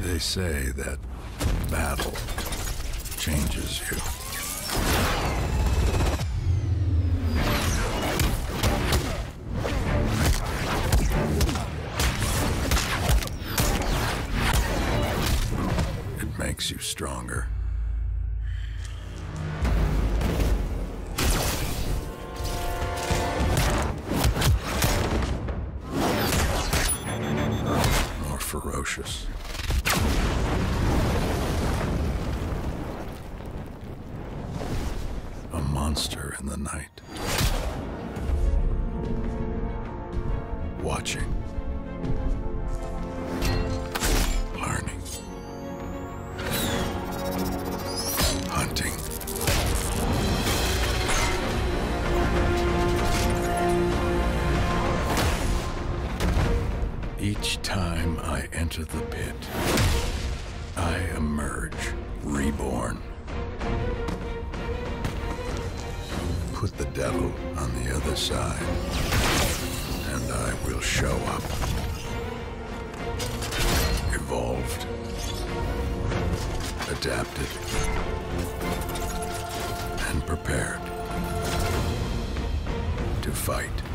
They say that battle changes you. It makes you stronger. More ferocious. A monster in the night. Watching. Learning. Hunting. Each time I enter the pit, I emerge reborn. Put the devil on the other side, and I will show up. Evolved. Adapted. And prepared. To fight.